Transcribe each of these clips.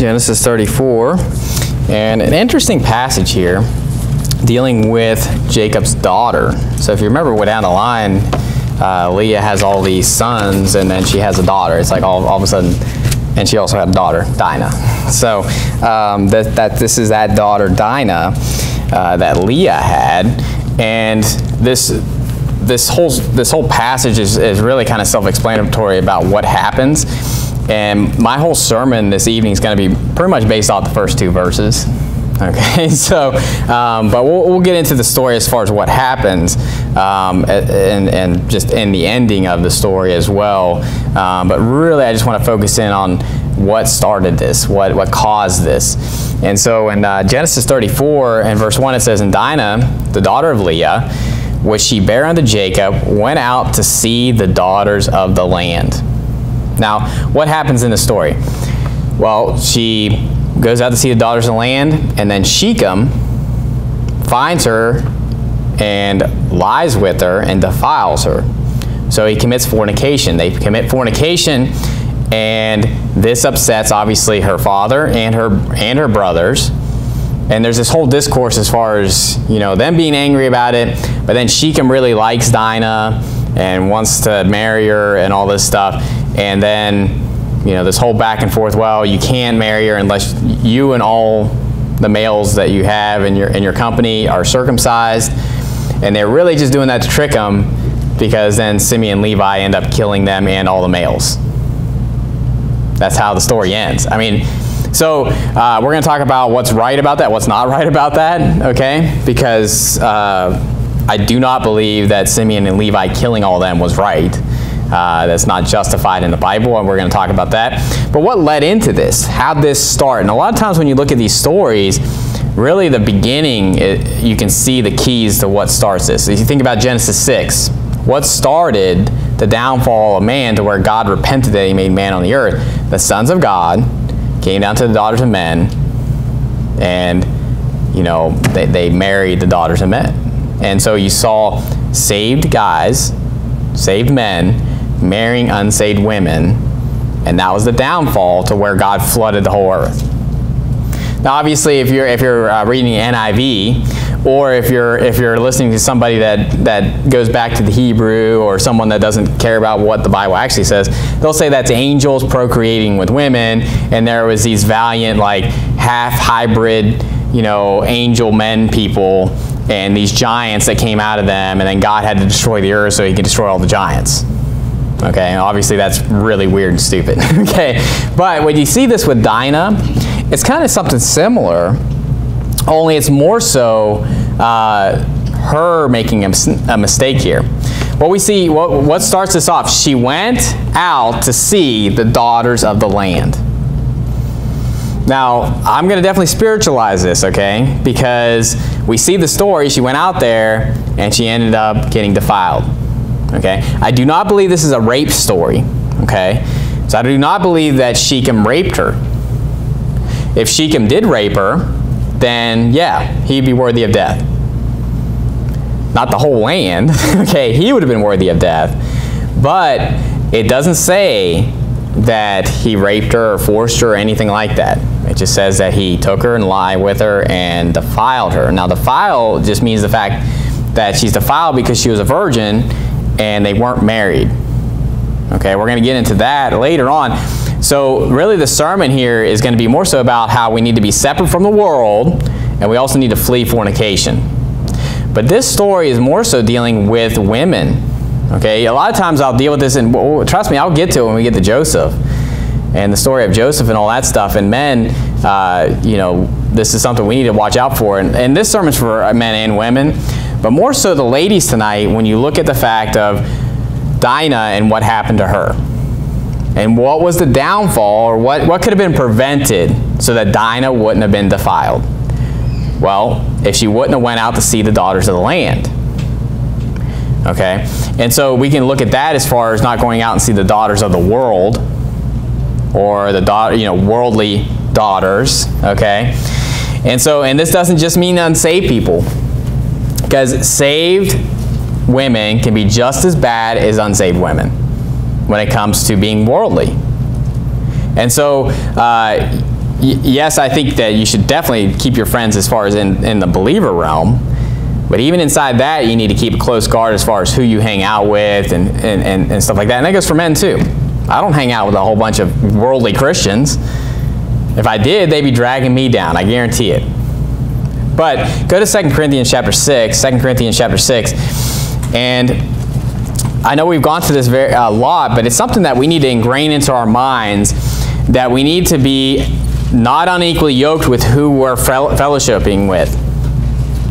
Genesis 34, and an interesting passage here dealing with Jacob's daughter. So if you remember way down the line, uh, Leah has all these sons, and then she has a daughter. It's like all, all of a sudden, and she also had a daughter, Dinah. So um, that, that this is that daughter, Dinah, uh, that Leah had, and this this whole this whole passage is, is really kind of self-explanatory about what happens and my whole sermon this evening is going to be pretty much based off the first two verses. Okay, so, um, but we'll, we'll, get into the story as far as what happens um, and, and just in the ending of the story as well. Um, but really, I just want to focus in on what started this, what, what caused this. And so in uh, Genesis 34 and verse 1, it says, And Dinah, the daughter of Leah, which she bare unto Jacob, went out to see the daughters of the land. Now, what happens in the story? Well, she goes out to see the daughters of the land, and then Shechem finds her and lies with her and defiles her. So he commits fornication. They commit fornication, and this upsets obviously her father and her and her brothers. And there's this whole discourse as far as you know them being angry about it, but then Shechem really likes Dinah and wants to marry her and all this stuff. And then, you know, this whole back and forth, well, you can't marry her unless you and all the males that you have in your, in your company are circumcised. And they're really just doing that to trick them because then Simeon and Levi end up killing them and all the males. That's how the story ends. I mean, so uh, we're going to talk about what's right about that, what's not right about that, okay? Because uh, I do not believe that Simeon and Levi killing all them was right. Uh, that's not justified in the Bible, and we're going to talk about that. But what led into this? How this start? And a lot of times when you look at these stories, really the beginning, it, you can see the keys to what starts this. If you think about Genesis 6, what started the downfall of man to where God repented that he made man on the earth? The sons of God came down to the daughters of men, and you know they, they married the daughters of men. And so you saw saved guys, saved men, marrying unsaved women, and that was the downfall to where God flooded the whole earth. Now, obviously, if you're if you're uh, reading NIV, or if you're if you're listening to somebody that that goes back to the Hebrew, or someone that doesn't care about what the Bible actually says, they'll say that's angels procreating with women, and there was these valiant like half hybrid, you know, angel men people, and these giants that came out of them, and then God had to destroy the earth so He could destroy all the giants. Okay, obviously that's really weird and stupid. okay, but when you see this with Dinah, it's kind of something similar, only it's more so uh, her making a, a, mistake here. What we see, what, what starts this off? She went out to see the daughters of the land. Now, I'm going to definitely spiritualize this, okay? Because we see the story, she went out there and she ended up getting defiled. Okay? I do not believe this is a rape story. Okay? So I do not believe that Shechem raped her. If Shechem did rape her, then yeah, he'd be worthy of death. Not the whole land. okay, he would have been worthy of death. But it doesn't say that he raped her or forced her or anything like that. It just says that he took her and lied with her and defiled her. Now, defile just means the fact that she's defiled because she was a virgin and they weren't married. Okay, we're going to get into that later on. So really the sermon here is going to be more so about how we need to be separate from the world and we also need to flee fornication. But this story is more so dealing with women. Okay, a lot of times I'll deal with this and trust me, I'll get to it when we get to Joseph and the story of Joseph and all that stuff. And men, uh, you know, this is something we need to watch out for. And, and this sermon's for men and women. But more so the ladies tonight when you look at the fact of Dinah and what happened to her. And what was the downfall or what, what could have been prevented so that Dinah wouldn't have been defiled? Well, if she wouldn't have went out to see the daughters of the land. Okay? And so we can look at that as far as not going out and see the daughters of the world or the daughter, you know, worldly daughters, okay? And so and this doesn't just mean unsaved people. Because saved women can be just as bad as unsaved women when it comes to being worldly. And so uh, yes, I think that you should definitely keep your friends as far as in, in the believer realm. But even inside that, you need to keep a close guard as far as who you hang out with and, and, and, and stuff like that. And that goes for men too. I don't hang out with a whole bunch of worldly Christians. If I did, they'd be dragging me down. I guarantee it. But go to 2 Corinthians chapter 6, 2 Corinthians chapter 6, and I know we've gone through this very a uh, lot, but it's something that we need to ingrain into our minds that we need to be not unequally yoked with who we're fellowshipping with.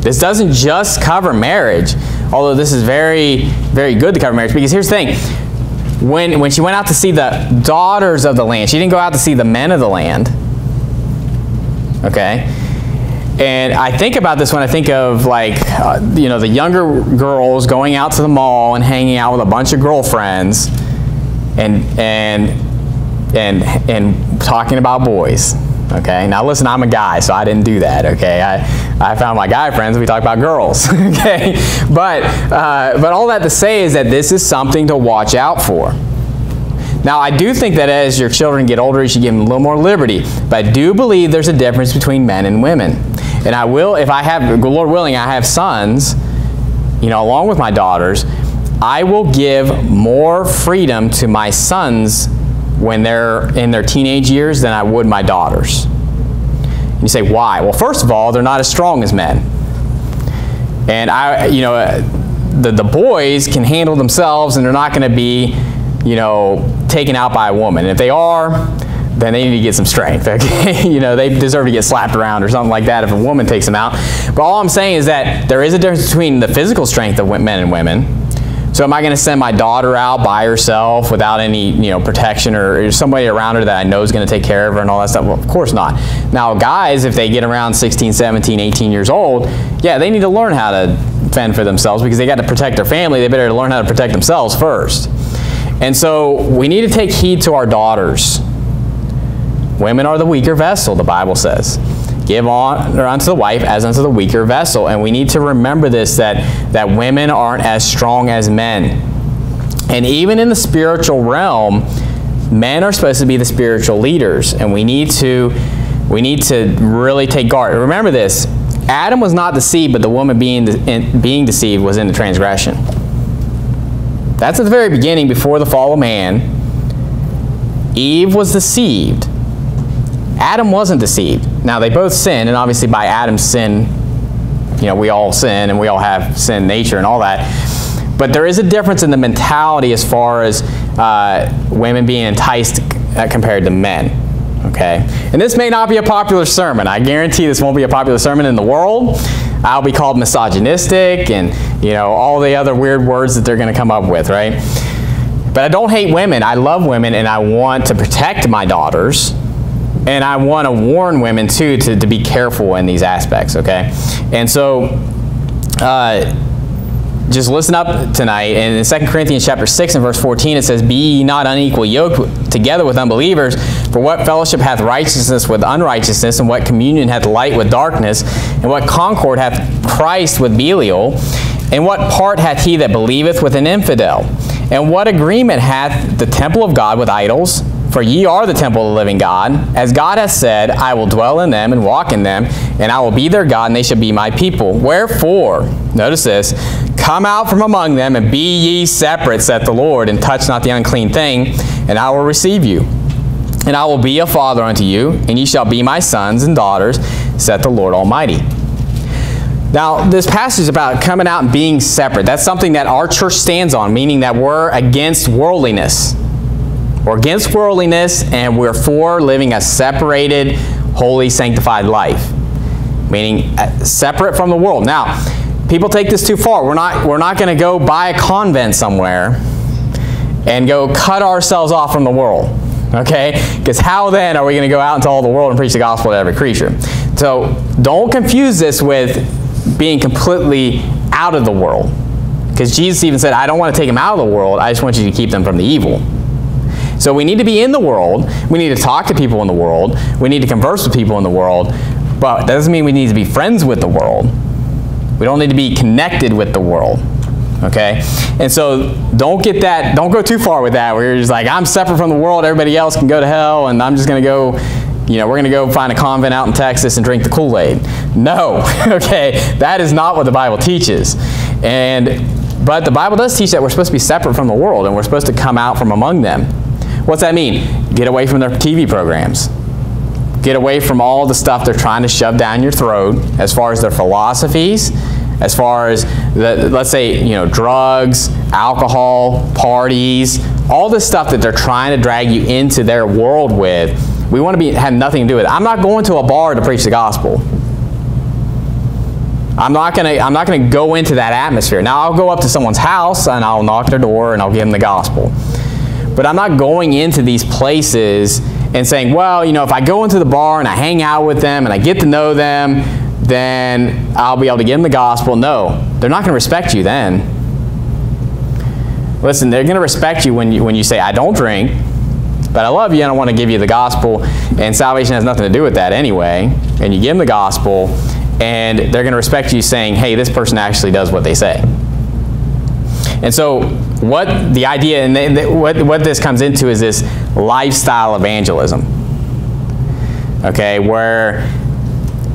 This doesn't just cover marriage, although this is very, very good to cover marriage, because here's the thing. When, when she went out to see the daughters of the land, she didn't go out to see the men of the land. Okay? And I think about this when I think of like, uh, you know, the younger girls going out to the mall and hanging out with a bunch of girlfriends and, and, and, and talking about boys. Okay, now listen, I'm a guy, so I didn't do that. Okay, I, I found my guy friends, we talk about girls. okay, but, uh, but all that to say is that this is something to watch out for. Now, I do think that as your children get older, you should give them a little more liberty. But I do believe there's a difference between men and women. And I will, if I have, Lord willing, I have sons, you know, along with my daughters, I will give more freedom to my sons when they're in their teenage years than I would my daughters. You say, why? Well, first of all, they're not as strong as men. And I, you know, the, the boys can handle themselves and they're not going to be, you know, taken out by a woman. And if they are, then they need to get some strength. Okay? you know, they deserve to get slapped around or something like that if a woman takes them out. But all I'm saying is that there is a difference between the physical strength of men and women. So am I going to send my daughter out by herself without any, you know, protection or, somebody around her that I know is going to take care of her and all that stuff? Well, of course not. Now, guys, if they get around 16, 17, 18 years old, yeah, they need to learn how to fend for themselves because they got to protect their family. They better learn how to protect themselves first. And so we need to take heed to our daughters. Women are the weaker vessel, the Bible says. Give honor unto the wife as unto the weaker vessel. And we need to remember this, that, that women aren't as strong as men. And even in the spiritual realm, men are supposed to be the spiritual leaders. And we need to, we need to really take guard. Remember this, Adam was not deceived, but the woman being, being deceived was in the transgression. That's at the very beginning, before the fall of man. Eve was deceived Adam wasn't deceived. Now, they both sinned, and obviously by Adam's sin, you know, we all sin and we all have sin nature and all that. But there is a difference in the mentality as far as uh, women being enticed uh, compared to men. Okay? And this may not be a popular sermon. I guarantee this won't be a popular sermon in the world. I'll be called misogynistic and, you know, all the other weird words that they're going to come up with, right? But I don't hate women. I love women and I want to protect my daughters and I want to warn women too to, to be careful in these aspects, okay? And so, uh, just listen up tonight. And in 2 Corinthians chapter 6 and verse 14, it says, Be ye not unequal yoked together with unbelievers, for what fellowship hath righteousness with unrighteousness, and what communion hath light with darkness, and what concord hath Christ with Belial, and what part hath he that believeth with an infidel? And what agreement hath the temple of God with idols? For ye are the temple of the living God. As God hath said, I will dwell in them and walk in them, and I will be their God, and they shall be my people. Wherefore, notice this, come out from among them, and be ye separate, saith the Lord, and touch not the unclean thing, and I will receive you. And I will be a father unto you, and ye shall be my sons and daughters, saith the Lord Almighty. Now, this passage is about coming out and being separate. That's something that our church stands on, meaning that we're against worldliness. We're against worldliness and we're for living a separated, holy, sanctified life. Meaning uh, separate from the world. Now, people take this too far. We're not, we're not going to go buy a convent somewhere and go cut ourselves off from the world. Okay? Because how then are we going to go out into all the world and preach the gospel to every creature? So don't confuse this with being completely out of the world. Because Jesus even said, I don't want to take them out of the world, I just want you to keep them from the evil. So we need to be in the world. We need to talk to people in the world. We need to converse with people in the world. But that doesn't mean we need to be friends with the world. We don't need to be connected with the world. Okay? And so don't get that, don't go too far with that where you're just like, I'm separate from the world, everybody else can go to hell, and I'm just going to go you know, we're going to go find a convent out in Texas and drink the Kool-Aid. No, okay, that is not what the Bible teaches. And but the Bible does teach that we're supposed to be separate from the world and we're supposed to come out from among them. What's that mean? Get away from their TV programs. Get away from all the stuff they're trying to shove down your throat as far as their philosophies, as far as, the, let's say, you know, drugs, alcohol, parties, all the stuff that they're trying to drag you into their world with. We want to be have nothing to do with it. I'm not going to a bar to preach the gospel. I'm not gonna I'm not gonna go into that atmosphere. Now I'll go up to someone's house and I'll knock their door and I'll give them the gospel. But I'm not going into these places and saying, well, you know, if I go into the bar and I hang out with them and I get to know them, then I'll be able to give them the gospel. No, they're not going to respect you then. Listen, they're going to respect you when you when you say, I don't drink, but I love you and I want to give you the gospel, and salvation has nothing to do with that anyway. And you give them the gospel, and they're going to respect you saying, hey, this person actually does what they say. And so what the idea and they, what, what this comes into is this lifestyle evangelism. Okay, where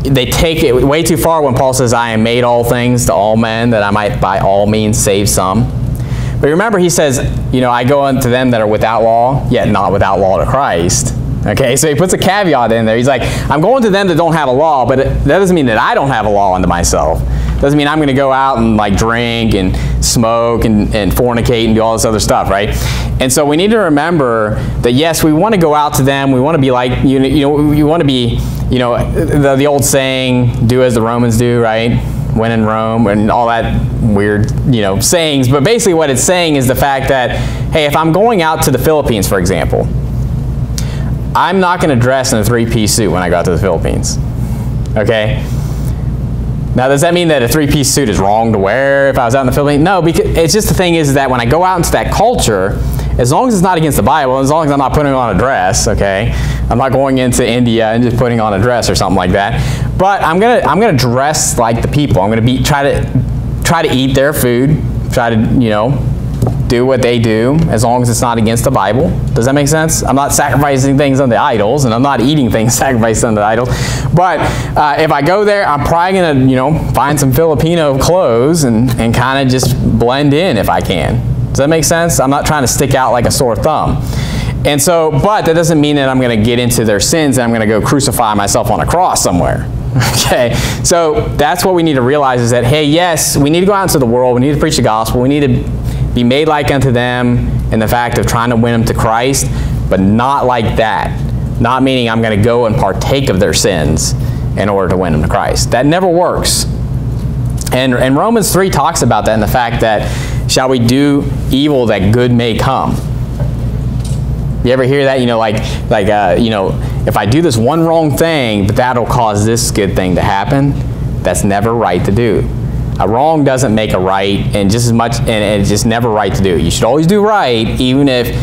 they take it way too far when Paul says, I am made all things to all men, that I might by all means save some. But remember, he says, you know, I go unto them that are without law, yet not without law to Christ. Okay, so he puts a caveat in there. He's like, I'm going to them that don't have a law, but that doesn't mean that I don't have a law unto myself. Doesn't mean I'm going to go out and like drink and smoke and, and fornicate and do all this other stuff, right? And so we need to remember that yes, we want to go out to them. We want to be like you know, you know you want to be you know the, the old saying, "Do as the Romans do," right? When in Rome and all that weird you know sayings. But basically, what it's saying is the fact that hey, if I'm going out to the Philippines, for example, I'm not going to dress in a three-piece suit when I go out to the Philippines. Okay? Now, does that mean that a three-piece suit is wrong to wear if I was out in the Philippines? No, because it's just the thing is that when I go out into that culture, as long as it's not against the Bible, as long as I'm not putting on a dress, okay? I'm not going into India and just putting on a dress or something like that. But I'm gonna I'm gonna dress like the people. I'm gonna be try to try to eat their food, try to you know do what they do as long as it's not against the Bible. Does that make sense? I'm not sacrificing things unto idols, and I'm not eating things sacrificed unto idols. But uh, if I go there, I'm probably going to, you know, find some Filipino clothes and, and kind of just blend in if I can. Does that make sense? I'm not trying to stick out like a sore thumb. And so, but that doesn't mean that I'm going to get into their sins and I'm going to go crucify myself on a cross somewhere. Okay, so that's what we need to realize is that, hey, yes, we need to go out into the world, we need to preach the gospel, we need to be made like unto them in the fact of trying to win them to Christ, but not like that. Not meaning I'm going to go and partake of their sins in order to win them to Christ. That never works. And, and Romans 3 talks about that in the fact that shall we do evil that good may come. You ever hear that? You know, like, like uh, you know, if I do this one wrong thing, but that'll cause this good thing to happen, that's never right to do. A wrong doesn't make a right, and just as much, and, and it's just never right to do. You should always do right, even if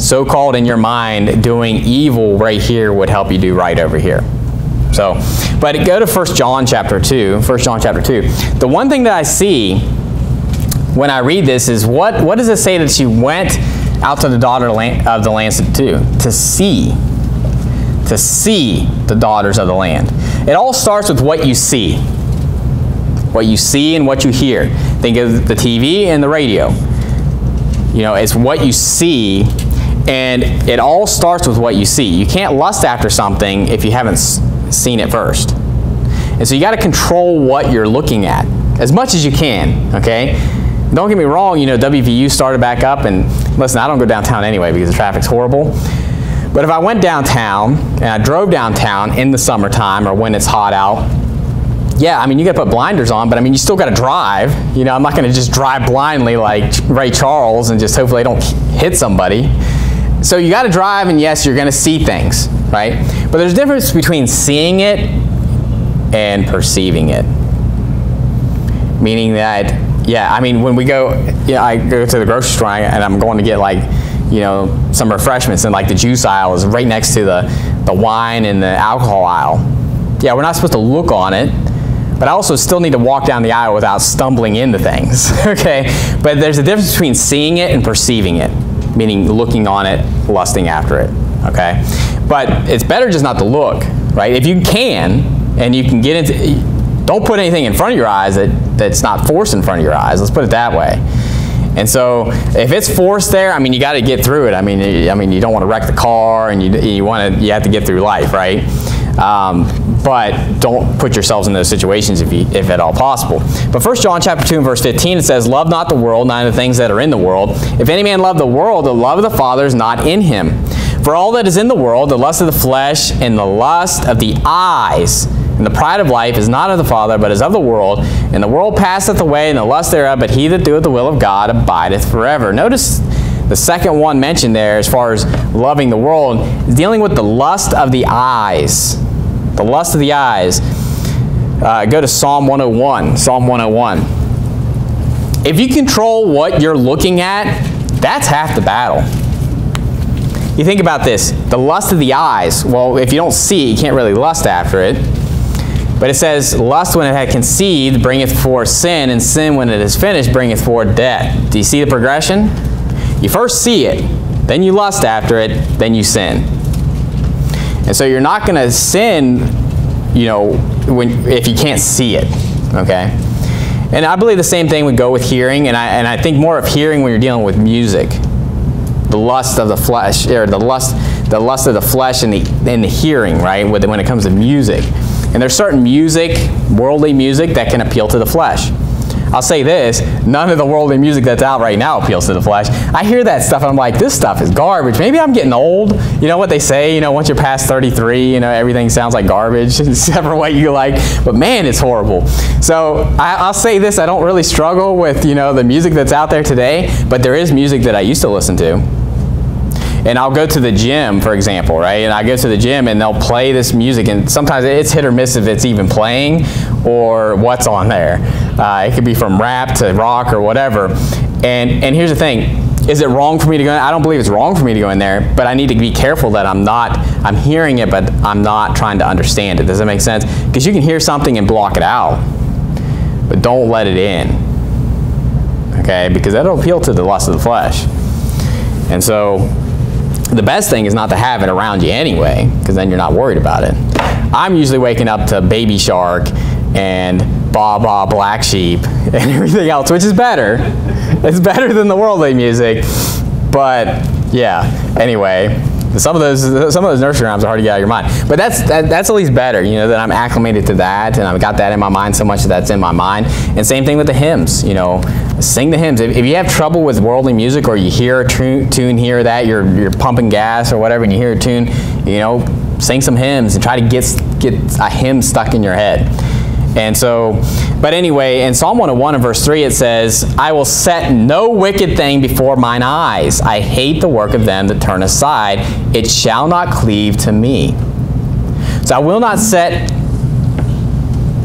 so-called in your mind doing evil right here would help you do right over here. So, but go to 1 John chapter 2, 1 John chapter 2. The one thing that I see when I read this is what, what does it say that she went out to the daughter of the land to? To see. To see the daughters of the land. It all starts with what you see what you see and what you hear. Think of the TV and the radio. You know, it's what you see, and it all starts with what you see. You can't lust after something if you haven't seen it first. And so you got to control what you're looking at as much as you can, okay? Don't get me wrong, you know, WVU started back up, and listen, I don't go downtown anyway because the traffic's horrible. But if I went downtown and I drove downtown in the summertime or when it's hot out, yeah, I mean, you got to put blinders on, but I mean, you still got to drive. You know, I'm not going to just drive blindly like Ray Charles and just hopefully I don't hit somebody. So you got to drive, and yes, you're going to see things, right? But there's a difference between seeing it and perceiving it. Meaning that, yeah, I mean, when we go, yeah, I go to the grocery store and I'm going to get like, you know, some refreshments, and like the juice aisle is right next to the, the wine and the alcohol aisle. Yeah, we're not supposed to look on it but I also still need to walk down the aisle without stumbling into things, okay? But there's a difference between seeing it and perceiving it, meaning looking on it, lusting after it. okay? But it's better just not to look, right? If you can, and you can get into, don't put anything in front of your eyes that, that's not forced in front of your eyes. Let's put it that way. And so if it's forced there, I mean, you got to get through it. I mean, you, I mean, you don't want to wreck the car, and you, you want to, you have to get through life, right? Um, but don't put yourselves in those situations if, you, if at all possible. But 1 John chapter 2 and verse 15, it says, Love not the world, neither the things that are in the world. If any man love the world, the love of the Father is not in him. For all that is in the world, the lust of the flesh and the lust of the eyes, and the pride of life is not of the Father, but is of the world. And the world passeth away, and the lust thereof, but he that doeth the will of God abideth forever. Notice the second one mentioned there, as far as loving the world, dealing with the lust of the eyes. The lust of the eyes. Uh, go to Psalm 101. Psalm 101. If you control what you're looking at, that's half the battle. You think about this the lust of the eyes. Well, if you don't see, you can't really lust after it. But it says, Lust when it had conceived bringeth forth sin, and sin when it is finished bringeth forth death. Do you see the progression? You first see it, then you lust after it, then you sin. And so you're not going to sin, you know, when, if you can't see it, okay? And I believe the same thing would go with hearing, and I, and I think more of hearing when you're dealing with music. The lust of the flesh, or the lust, the lust of the flesh and the, and the hearing, right, when it comes to music. And there's certain music, worldly music, that can appeal to the flesh. I'll say this, none of the worldly music that's out right now appeals to the flesh. I hear that stuff and I'm like, this stuff is garbage. Maybe I'm getting old. You know what they say, you know, once you're past 33, you know, everything sounds like garbage, except for what you like. But man, it's horrible. So I, will say this, I don't really struggle with, you know, the music that's out there today, but there is music that I used to listen to and I'll go to the gym, for example, right? And I go to the gym and they'll play this music, and sometimes it's hit or miss if it's even playing or what's on there. Uh, it could be from rap to rock or whatever. And, and here's the thing is it wrong for me to go in? I don't believe it's wrong for me to go in there, but I need to be careful that I'm not, I'm hearing it, but I'm not trying to understand it. Does that make sense? Because you can hear something and block it out, but don't let it in. Okay? Because that'll appeal to the lust of the flesh. And so the best thing is not to have it around you anyway, because then you're not worried about it. I'm usually waking up to Baby Shark and Baa Baa Black Sheep and everything else, which is better. It's better than the worldly music. But yeah, anyway, some of those some of those nursery rhymes are hard to get out of your mind. But that's that, that's at least better, you know, that I'm acclimated to that and I've got that in my mind so much that that's in my mind. And same thing with the hymns, you know, sing the hymns. If, if you have trouble with worldly music or you hear a tune, tune here or that, you're you're pumping gas or whatever, and you hear a tune, you know, sing some hymns and try to get get a hymn stuck in your head. And so, but anyway, in Psalm 101 and verse 3 it says, I will set no wicked thing before mine eyes. I hate the work of them that turn aside. It shall not cleave to me. So I will not set,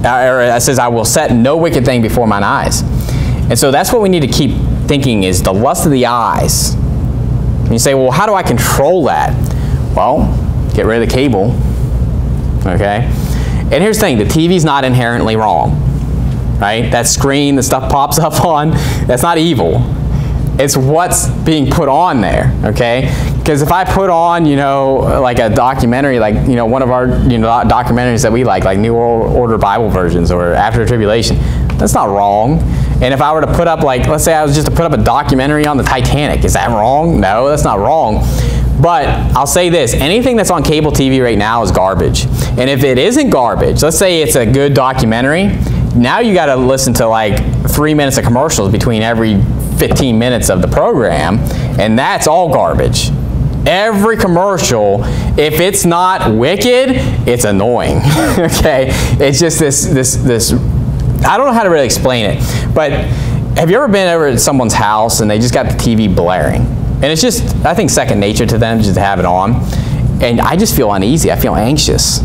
or it says, I will set no wicked thing before mine eyes. And so that's what we need to keep thinking is the lust of the eyes. And you say, well, how do I control that? Well, get rid of the cable, okay? And here's the thing, the TV's not inherently wrong, right? That screen the stuff pops up on, that's not evil. It's what's being put on there, okay? Because if I put on, you know, like a documentary, like, you know, one of our, you know, documentaries that we like, like New World Order Bible versions or After Tribulation, that's not wrong. And if I were to put up, like, let's say I was just to put up a documentary on the Titanic, is that wrong? No, that's not wrong. But I'll say this, anything that's on cable TV right now is garbage. And if it isn't garbage, let's say it's a good documentary, now you got to listen to like three minutes of commercials between every 15 minutes of the program, and that's all garbage. Every commercial, if it's not wicked, it's annoying. okay, it's just this this this. I don't know how to really explain it, but have you ever been over at someone's house and they just got the TV blaring? And it's just, I think, second nature to them just to have it on. And I just feel uneasy. I feel anxious,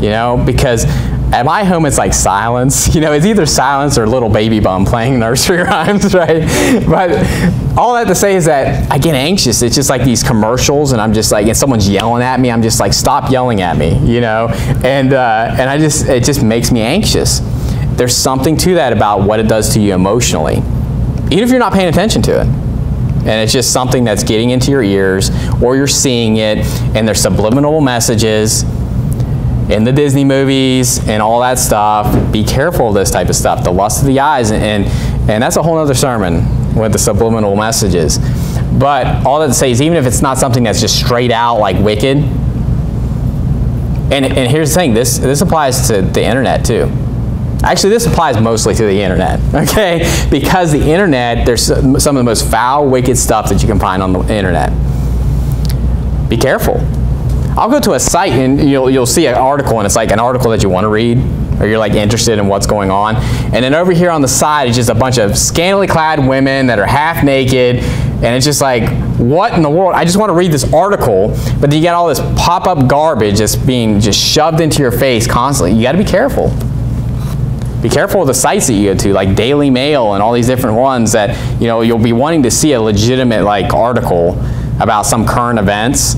you know, because at my home it's like silence. You know, it's either silence or little baby bum playing nursery rhymes, right? But all that to say is that I get anxious. It's just like these commercials, and I'm just like, and someone's yelling at me. I'm just like, stop yelling at me, you know? And uh, and I just, it just makes me anxious. There's something to that about what it does to you emotionally, even if you're not paying attention to it. And it's just something that's getting into your ears, or you're seeing it, and there's subliminal messages in the Disney movies and all that stuff. Be careful of this type of stuff. The lust of the eyes, and, and, and that's a whole other sermon with the subliminal messages. But all that to say is even if it's not something that's just straight out like wicked, and, and here's the thing, this, this applies to the internet too. Actually, this applies mostly to the internet, okay? Because the internet, there's some of the most foul, wicked stuff that you can find on the internet. Be careful. I'll go to a site and you'll, you'll see an article and it's like an article that you want to read or you're like interested in what's going on. And then over here on the side is just a bunch of scantily clad women that are half naked and it's just like, what in the world? I just want to read this article, but then you get all this pop-up garbage that's being just shoved into your face constantly. You got to be careful. Be careful of the sites that you go to, like Daily Mail and all these different ones that, you know, you'll be wanting to see a legitimate like article about some current events,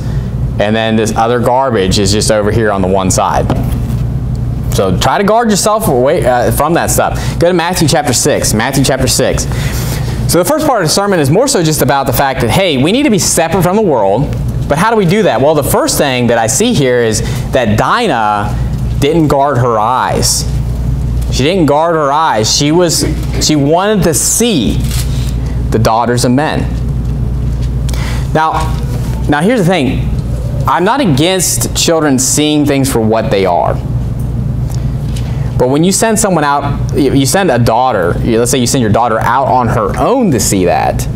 and then this other garbage is just over here on the one side. So try to guard yourself away uh, from that stuff. Go to Matthew chapter 6. Matthew chapter 6. So the first part of the sermon is more so just about the fact that, hey, we need to be separate from the world. But how do we do that? Well, the first thing that I see here is that Dinah didn't guard her eyes. She didn't guard her eyes. She was she wanted to see the daughters of men. Now, now here's the thing. I'm not against children seeing things for what they are. But when you send someone out, you send a daughter, let's say you send your daughter out on her own to see that,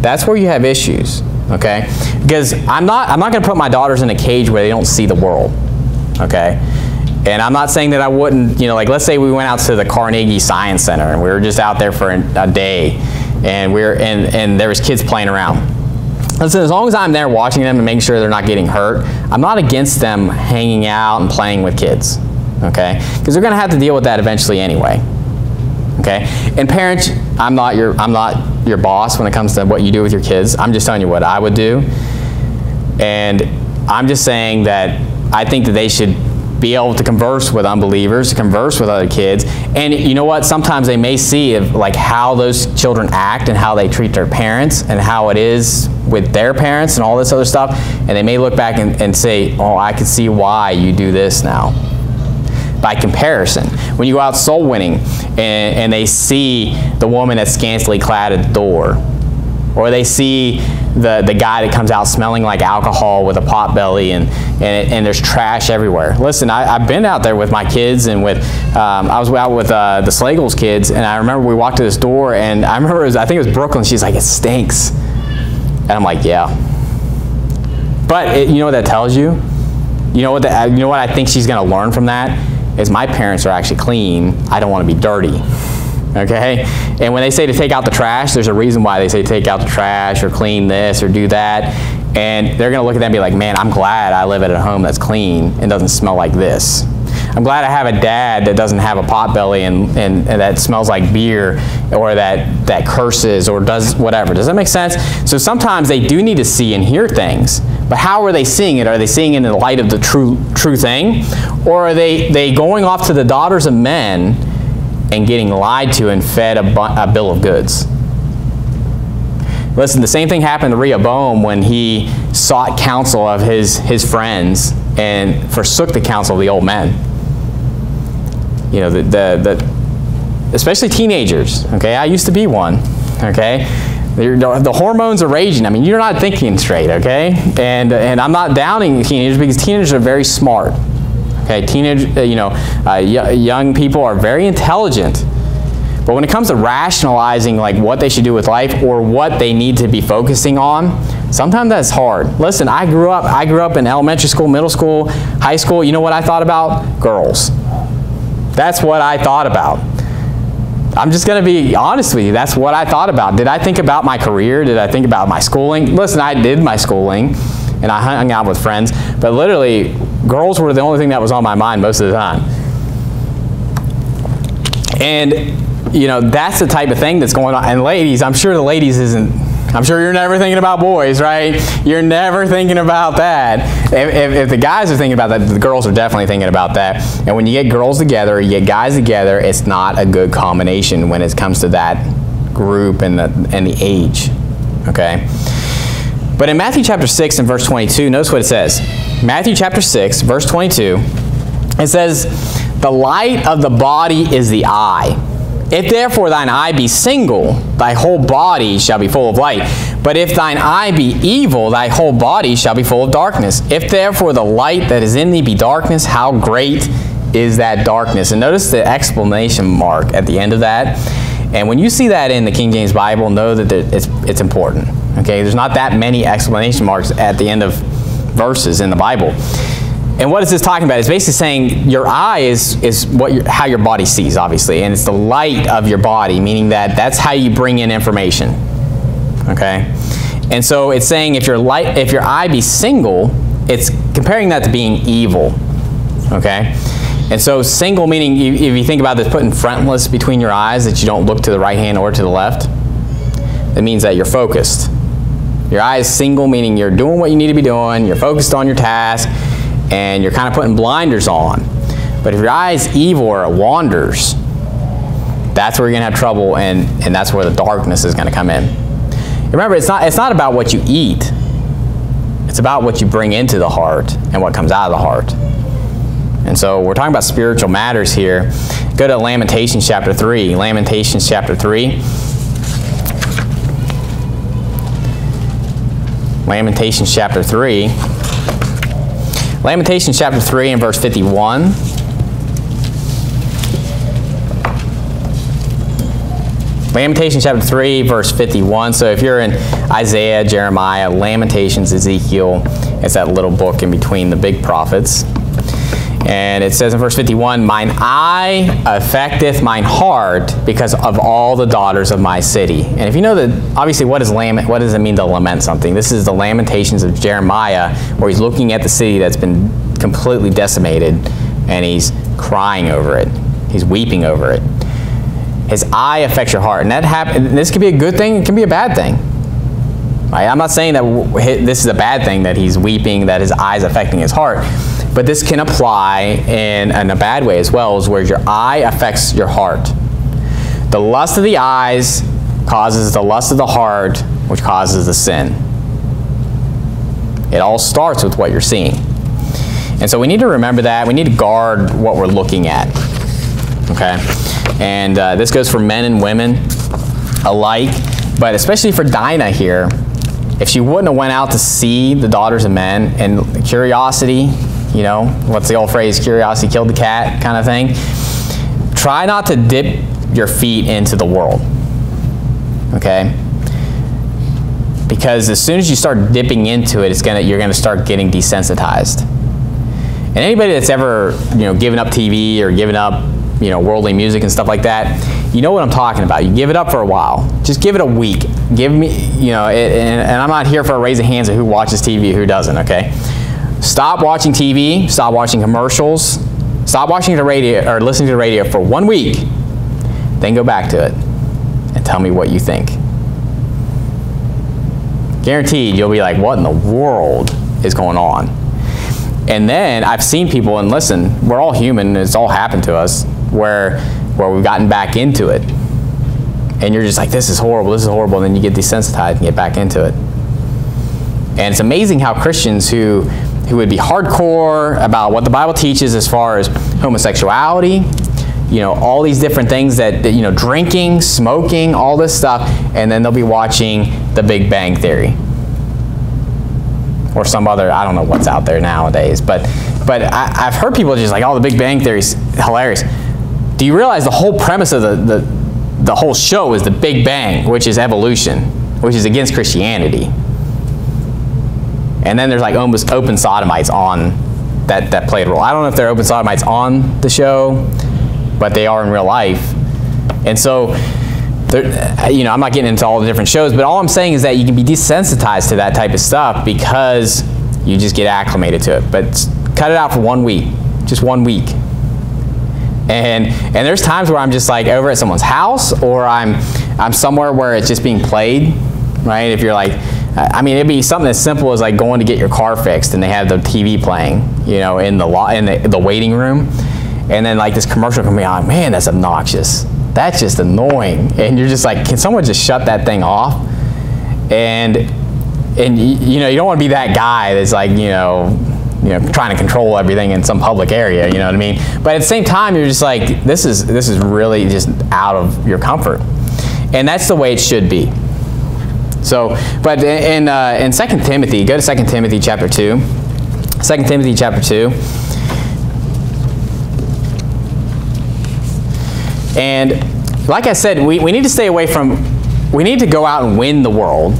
that's where you have issues, okay? Because I'm not, I'm not going to put my daughters in a cage where they don't see the world, okay? And I'm not saying that I wouldn't, you know, like let's say we went out to the Carnegie Science Center and we were just out there for a day and we are and, and there was kids playing around. Listen, as long as I'm there watching them and making sure they're not getting hurt, I'm not against them hanging out and playing with kids, okay? Because they're going to have to deal with that eventually anyway, okay? And parents, I'm not your I'm not your boss when it comes to what you do with your kids. I'm just telling you what I would do, and I'm just saying that I think that they should be able to converse with unbelievers, to converse with other kids. And you know what? Sometimes they may see if, like how those children act and how they treat their parents and how it is with their parents and all this other stuff. And they may look back and, and say, oh, I can see why you do this now. By comparison, when you go out soul winning and, and they see the woman that's scantily clad at the door, or they see the, the guy that comes out smelling like alcohol with a pot belly and, and, it, and there's trash everywhere. Listen, I, have been out there with my kids and with, um, I was out with uh, the Slagles kids and I remember we walked to this door and I remember, was, I think it was Brooklyn, she's like, it stinks. And I'm like, yeah. But it, you know what that tells you? You know what, the, you know what I think she's going to learn from that? Is my parents are actually clean. I don't want to be dirty okay? And when they say to take out the trash, there's a reason why they say take out the trash or clean this or do that. And they're going to look at that and be like, man, I'm glad I live at a home that's clean and doesn't smell like this. I'm glad I have a dad that doesn't have a pot belly and, and, and, that smells like beer or that, that curses or does whatever. Does that make sense? So sometimes they do need to see and hear things. But how are they seeing it? Are they seeing it in the light of the true, true thing? Or are they, they going off to the daughters of men and getting lied to and fed a, a bill of goods. Listen, the same thing happened to Rehoboam when he sought counsel of his, his friends and forsook the counsel of the old men. You know, the, the, the, especially teenagers, okay? I used to be one, okay? The, the hormones are raging. I mean, you're not thinking straight, okay? And, and I'm not downing teenagers because teenagers are very smart. Okay, teenage, uh, you know, uh, young people are very intelligent. But when it comes to rationalizing like what they should do with life or what they need to be focusing on, sometimes that's hard. Listen, I grew up I grew up in elementary school, middle school, high school. You know what I thought about? Girls. That's what I thought about. I'm just going to be honest with you. That's what I thought about. Did I think about my career? Did I think about my schooling? Listen, I did my schooling and I hung out with friends, but literally girls were the only thing that was on my mind most of the time. And, you know, that's the type of thing that's going on. And ladies, I'm sure the ladies isn't, I'm sure you're never thinking about boys, right? You're never thinking about that. If, if, if, the guys are thinking about that, the girls are definitely thinking about that. And when you get girls together, you get guys together, it's not a good combination when it comes to that group and the, and the age. Okay? But in Matthew chapter 6 and verse 22, notice what it says. Matthew chapter 6, verse 22, it says, The light of the body is the eye. If therefore thine eye be single, thy whole body shall be full of light. But if thine eye be evil, thy whole body shall be full of darkness. If therefore the light that is in thee be darkness, how great is that darkness? And notice the exclamation mark at the end of that. And when you see that in the King James Bible, know that it's, it's important. Okay, there's not that many exclamation marks at the end of verses in the Bible. And what is this talking about? It's basically saying your eye is, is what your, how your body sees, obviously, and it's the light of your body, meaning that that's how you bring in information. Okay? And so it's saying if your light, if your eye be single, it's comparing that to being evil. Okay? And so single meaning, if you think about this, putting frontlets between your eyes, that you don't look to the right hand or to the left, it means that you're focused. Your eye is single, meaning you're doing what you need to be doing, you're focused on your task, and you're kind of putting blinders on. But if your eye is evil or it wanders, that's where you're going to have trouble and, and that's where the darkness is going to come in. Remember, it's not, it's not about what you eat. It's about what you bring into the heart and what comes out of the heart. And so we're talking about spiritual matters here. Go to Lamentations chapter 3. Lamentations chapter 3. Lamentations chapter 3. Lamentations chapter 3 and verse 51. Lamentations chapter 3, verse 51. So if you're in Isaiah, Jeremiah, Lamentations, Ezekiel, it's that little book in between the big prophets. And it says in verse 51, Mine eye affecteth mine heart because of all the daughters of my city. And if you know that, obviously, what, is lament, what does it mean to lament something? This is the Lamentations of Jeremiah, where he's looking at the city that's been completely decimated, and he's crying over it. He's weeping over it. His eye affects your heart. And that happen, this can be a good thing, it can be a bad thing. Right? I'm not saying that this is a bad thing, that he's weeping, that his eye's affecting his heart. But this can apply in, in a bad way as well, is where your eye affects your heart. The lust of the eyes causes the lust of the heart, which causes the sin. It all starts with what you're seeing. And so we need to remember that. We need to guard what we're looking at. Okay? And uh, this goes for men and women alike, but especially for Dinah here. If she wouldn't have went out to see the daughters of men and curiosity you know, what's the old phrase, curiosity killed the cat kind of thing. Try not to dip your feet into the world. Okay? Because as soon as you start dipping into it, it's gonna, you're to start getting desensitized. And anybody that's ever, you know, given up TV or given up, you know, worldly music and stuff like that, you know what I'm talking about. You give it up for a while. Just give it a week. Give me, you know, and, and I'm not here for a raise of hands of who watches TV, who doesn't, okay? Stop watching TV, stop watching commercials, stop watching the radio or listening to the radio for one week, then go back to it and tell me what you think. Guaranteed you'll be like, what in the world is going on? And then I've seen people, and listen, we're all human, it's all happened to us, where, where we've gotten back into it. And you're just like, this is horrible, this is horrible, and then you get desensitized and get back into it. And it's amazing how Christians who who would be hardcore about what the Bible teaches as far as homosexuality, you know, all these different things that, that, you know, drinking, smoking, all this stuff, and then they'll be watching The Big Bang Theory. Or some other, I don't know what's out there nowadays, but, but I, have heard people just like, oh, The Big Bang Theory is hilarious. Do you realize the whole premise of the, the, the whole show is the Big Bang, which is evolution, which is against Christianity. And then there's like almost open sodomites on that, that played a role. I don't know if they're open sodomites on the show, but they are in real life. And so, uh, you know, I'm not getting into all the different shows, but all I'm saying is that you can be desensitized to that type of stuff because you just get acclimated to it. But cut it out for one week, just one week. And, and there's times where I'm just like over at someone's house or I'm, I'm somewhere where it's just being played, right? If you're like, I mean, it'd be something as simple as like going to get your car fixed and they have the TV playing, you know, in the in the, the waiting room, and then like this commercial can be on. Man, that's obnoxious. That's just annoying. And you're just like, can someone just shut that thing off? and and you know you don't want to be that guy that's like you know you know trying to control everything in some public area you know what i mean? But at the same time you're just like this is this is really just out of your comfort. And that's the way it should be. So but in uh, in 2 timothy go to 2 timothy chapter 2 2 timothy chapter 2 and like i said we, we need to stay away from we need to go out and win the world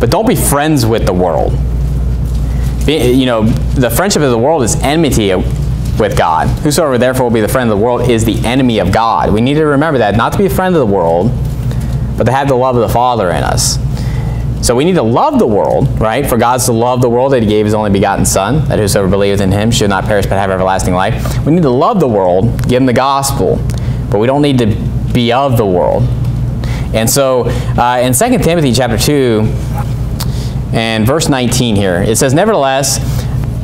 but don't be friends with the world you know, the friendship of the world is enmity with God. Whosoever therefore will be the friend of the world is the enemy of God. We need to remember that, not to be a friend of the world, but to have the love of the Father in us. So we need to love the world, right? For God's to love the world that he gave his only begotten Son, that whosoever believeth in him should not perish but have everlasting life. We need to love the world, give them the gospel, but we don't need to be of the world. And so uh, in 2 Timothy chapter 2, and verse 19 here. It says, Nevertheless,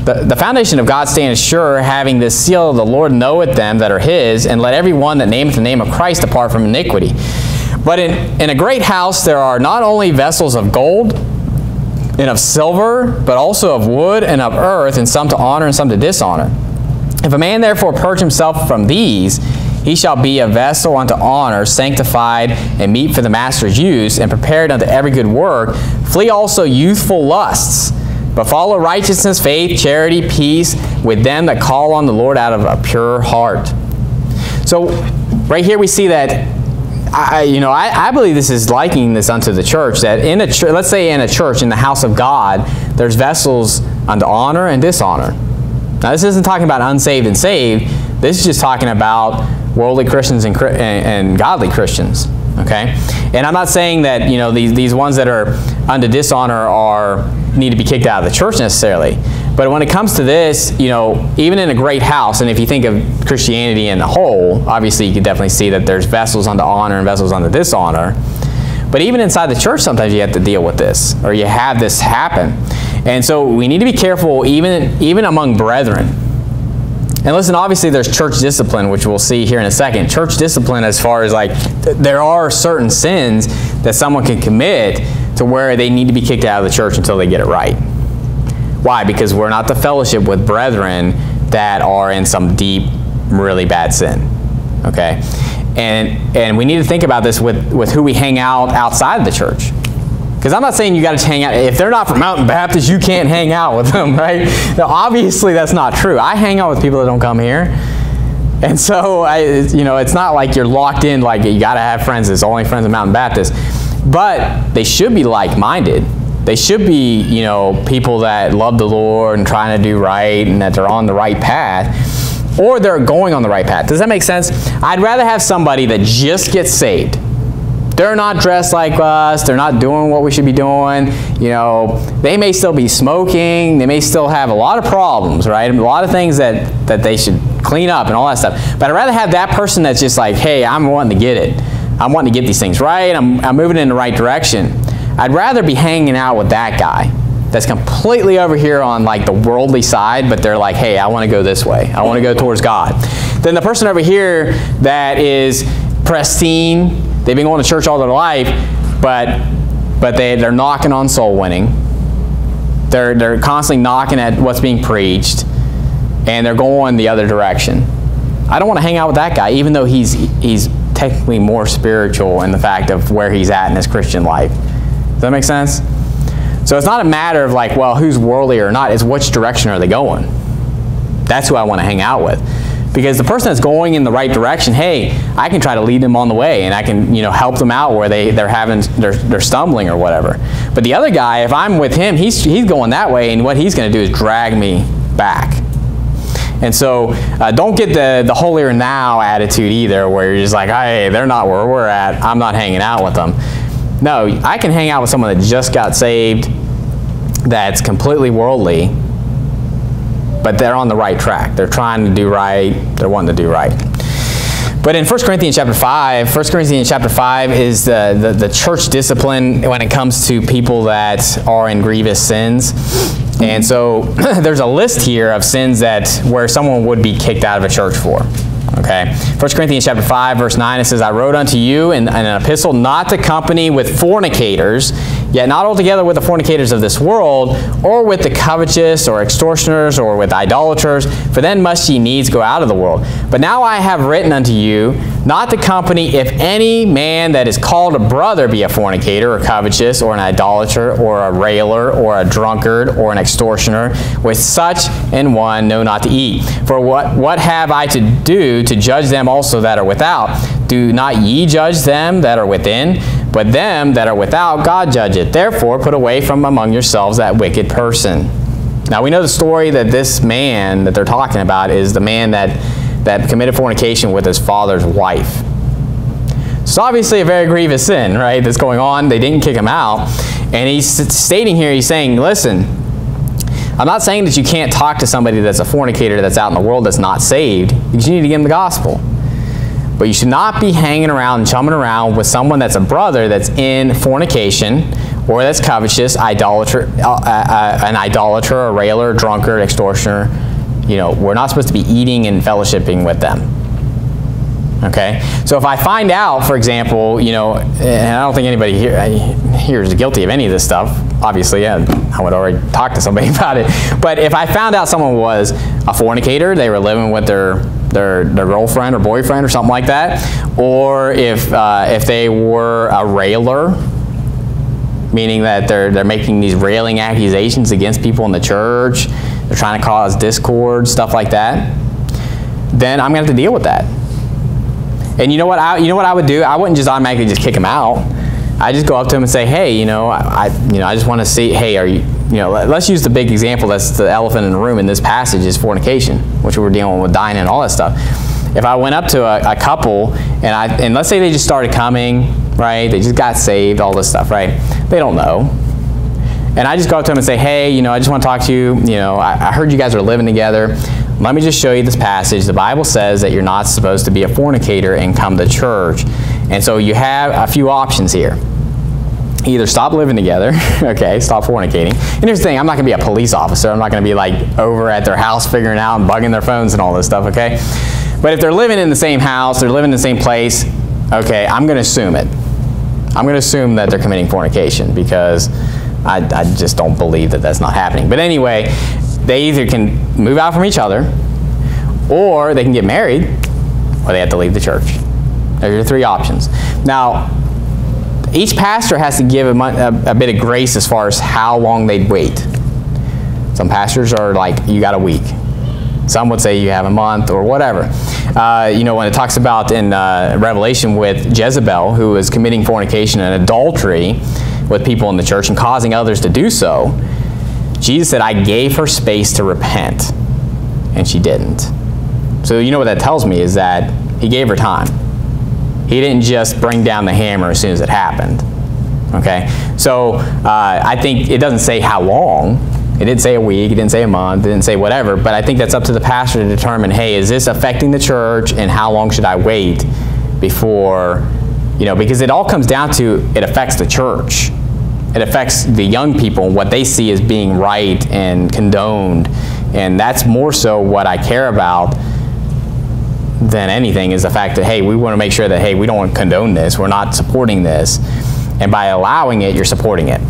the, the foundation of God standeth sure, having this seal of the Lord knoweth them that are his, and let every one that nameth the name of Christ depart from iniquity. But in, in a great house there are not only vessels of gold and of silver, but also of wood and of earth, and some to honor and some to dishonor. If a man therefore purge himself from these, he shall be a vessel unto honor, sanctified and meet for the master's use, and prepared unto every good work. Flee also youthful lusts, but follow righteousness, faith, charity, peace with them that call on the Lord out of a pure heart. So, right here we see that I, you know, I, I, believe this is likening this unto the church. That in a church, let's say in a church, in the house of God, there's vessels unto honor and dishonor. Now, this isn't talking about unsaved and saved. This is just talking about worldly Christians and, and, and godly Christians. Okay, and I'm not saying that you know these these ones that are under dishonor are need to be kicked out of the church necessarily. But when it comes to this, you know, even in a great house, and if you think of Christianity in the whole, obviously you can definitely see that there's vessels unto honor and vessels unto dishonor. But even inside the church, sometimes you have to deal with this, or you have this happen. And so we need to be careful, even even among brethren and listen, obviously there's church discipline, which we'll see here in a second. Church discipline as far as like, there are certain sins that someone can commit to where they need to be kicked out of the church until they get it right. Why? Because we're not the fellowship with brethren that are in some deep, really bad sin. Okay? And, and we need to think about this with, with who we hang out outside of the church. Because I'm not saying you got to hang out. If they're not from Mountain Baptist, you can't hang out with them, right? Now, obviously, that's not true. I hang out with people that don't come here. And so, I, you know, it's not like you're locked in, like you got to have friends that's only friends of Mountain Baptist. But they should be like-minded. They should be, you know, people that love the Lord and trying to do right and that they're on the right path. Or they're going on the right path. Does that make sense? I'd rather have somebody that just gets saved they're not dressed like us. They're not doing what we should be doing. You know, they may still be smoking. They may still have a lot of problems, right? A lot of things that, that they should clean up and all that stuff. But I'd rather have that person that's just like, hey, I'm wanting to get it. I'm wanting to get these things right. I'm, I'm moving in the right direction. I'd rather be hanging out with that guy that's completely over here on like the worldly side, but they're like, hey, I want to go this way. I want to go towards God. Then the person over here that is pristine, They've been going to church all their life, but but they, they're knocking on soul winning. They're, they're constantly knocking at what's being preached, and they're going the other direction. I don't want to hang out with that guy, even though he's, he's technically more spiritual in the fact of where he's at in his Christian life. Does that make sense? So it's not a matter of like, well, who's worldly or not, it's which direction are they going. That's who I want to hang out with. Because the person that's going in the right direction, hey, I can try to lead them on the way and I can, you know, help them out where they, they're having, they're, they're stumbling or whatever. But the other guy, if I'm with him, he's, he's going that way and what he's going to do is drag me back. And so uh, don't get the, the holier now attitude either where you're just like, hey, they're not where we're at. I'm not hanging out with them. No, I can hang out with someone that just got saved that's completely worldly but they're on the right track. They're trying to do right. They're wanting to do right. But in 1 Corinthians chapter 5, 1 Corinthians chapter 5 is the, the, the, church discipline when it comes to people that are in grievous sins. And so there's a list here of sins that where someone would be kicked out of a church for. Okay. 1 Corinthians chapter 5, verse 9, it says, I wrote unto you in, in an epistle not to company with fornicators, Yet not altogether with the fornicators of this world, or with the covetous, or extortioners, or with idolaters, for then must ye needs go out of the world. But now I have written unto you, not the company, if any man that is called a brother be a fornicator, or covetous, or an idolater, or a railer, or a drunkard, or an extortioner, with such an one know not to eat. For what, what have I to do to judge them also that are without? Do not ye judge them that are within? But them that are without, God judgeth. Therefore, put away from among yourselves that wicked person. Now we know the story that this man that they're talking about is the man that, that committed fornication with his father's wife. It's obviously a very grievous sin, right, that's going on. They didn't kick him out. And he's stating here, he's saying, listen, I'm not saying that you can't talk to somebody that's a fornicator that's out in the world that's not saved, because you need to give them the gospel. But you should not be hanging around and chumming around with someone that's a brother that's in fornication or that's covetous, idolater, uh, uh, uh, an idolater, a railer, drunkard, extortioner. You know, we're not supposed to be eating and fellowshipping with them. Okay? So if I find out, for example, you know, and I don't think anybody here, here is guilty of any of this stuff, obviously, yeah, I would already talk to somebody about it. But if I found out someone was a fornicator, they were living with their their, their girlfriend or boyfriend or something like that, or if, uh, if they were a railer, meaning that they're, they're making these railing accusations against people in the church, they're trying to cause discord, stuff like that, then I'm going to have to deal with that. And you know what I, you know what I would do? I wouldn't just automatically just kick them out. I just go up to them and say, hey, you know, I, you know, I just want to see, hey, are you, you know, let's use the big example that's the elephant in the room in this passage is fornication, which we were dealing with Dinah and all that stuff. If I went up to a, a couple and I, and let's say they just started coming, right, they just got saved, all this stuff, right, they don't know. And I just go up to them and say, hey, you know, I just want to talk to you, you know, I, I heard you guys are living together. Let me just show you this passage. The Bible says that you're not supposed to be a fornicator and come to church. And so you have a few options here. Either stop living together, okay, stop fornicating. And here's the thing, I'm not to be a police officer. I'm not going to be like over at their house figuring out and bugging their phones and all this stuff, okay? But if they're living in the same house, they're living in the same place, okay, I'm going to assume it. I'm going to assume that they're committing fornication because I, I just don't believe that that's not happening. But anyway, they either can move out from each other or they can get married or they have to leave the church. Those are your three options. Now, each pastor has to give a, a, a, bit of grace as far as how long they'd wait. Some pastors are like, you got a week. Some would say you have a month or whatever. Uh, you know, when it talks about in uh, Revelation with Jezebel, who is committing fornication and adultery with people in the church and causing others to do so, Jesus said, I gave her space to repent, and she didn't. So you know what that tells me is that he gave her time. He didn't just bring down the hammer as soon as it happened. Okay? So uh, I think it doesn't say how long. It didn't say a week, it didn't say a month, it didn't say whatever, but I think that's up to the pastor to determine, hey, is this affecting the church and how long should I wait before, you know, because it all comes down to it affects the church. It affects the young people and what they see as being right and condoned. And that's more so what I care about than anything is the fact that, hey, we want to make sure that, hey, we don't condone this. We're not supporting this. And by allowing it, you're supporting it.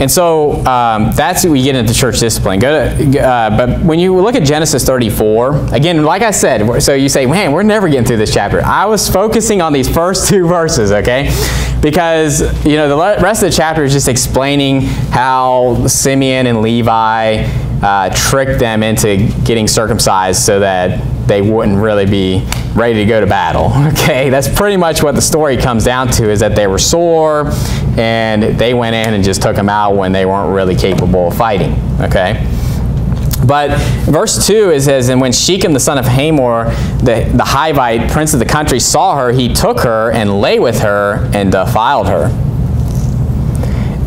And so um, that's we get into church discipline. Go to, uh, but when you look at Genesis 34, again, like I said, so you say, man, we're never getting through this chapter. I was focusing on these first two verses, okay? Because, you know, the rest of the chapter is just explaining how Simeon and Levi uh, tricked them into getting circumcised so that they wouldn't really be ready to go to battle. Okay, that's pretty much what the story comes down to is that they were sore and they went in and just took them out when they weren't really capable of fighting. Okay. But verse 2 it says, And when Shechem the son of Hamor, the, the Hivite, prince of the country, saw her, he took her and lay with her and defiled her.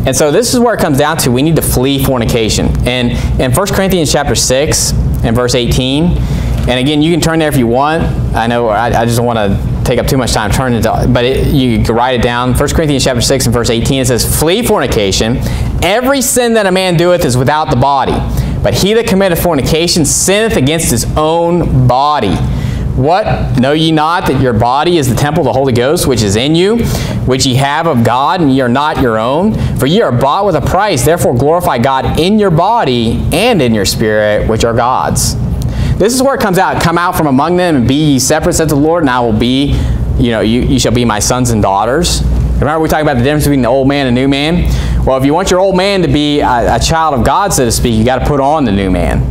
And so this is where it comes down to. We need to flee fornication. And in 1 Corinthians chapter 6 and verse 18, and again, you can turn there if you want. I know I, I just don't want to take up too much time turning it, but it, you can write it down. 1 Corinthians chapter 6 and verse 18, it says, Flee fornication. Every sin that a man doeth is without the body. But he that committeth fornication sinneth against his own body. What? Know ye not that your body is the temple of the Holy Ghost, which is in you, which ye have of God, and ye are not your own? For ye are bought with a price. Therefore glorify God in your body and in your spirit, which are God's. This is where it comes out. Come out from among them and be ye separate, said the Lord, and I will be, you know, you, you shall be my sons and daughters. Remember we talked about the difference between the old man and new man? Well, if you want your old man to be a, a child of God, so to speak, you got to put on the new man.